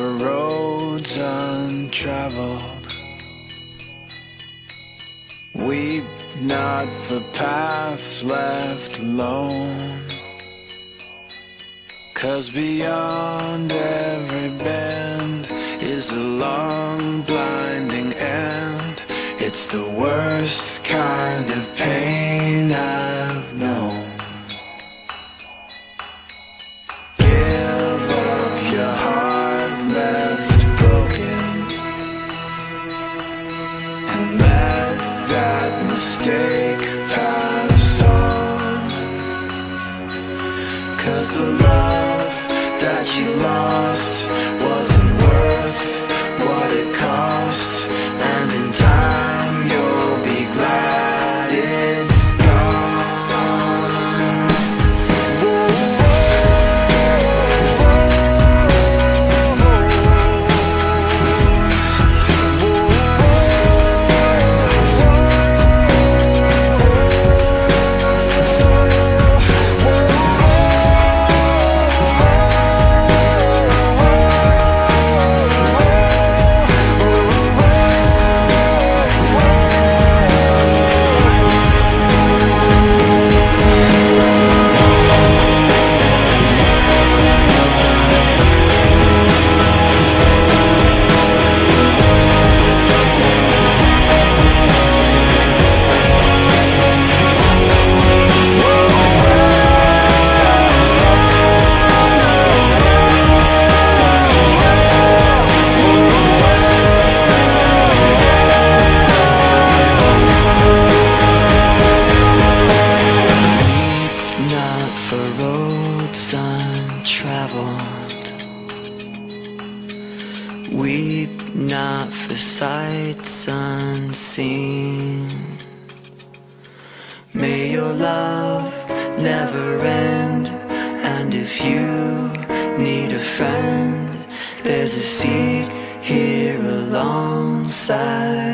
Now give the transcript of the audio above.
over roads untraveled. Weep not for paths left alone. Cause beyond every bend is a long blinding end. It's the worst kind of pain I've mistake pass on. Cause the love that you lost wasn't worth untraveled. Weep not for sights unseen. May your love never end. And if you need a friend, there's a seat here alongside.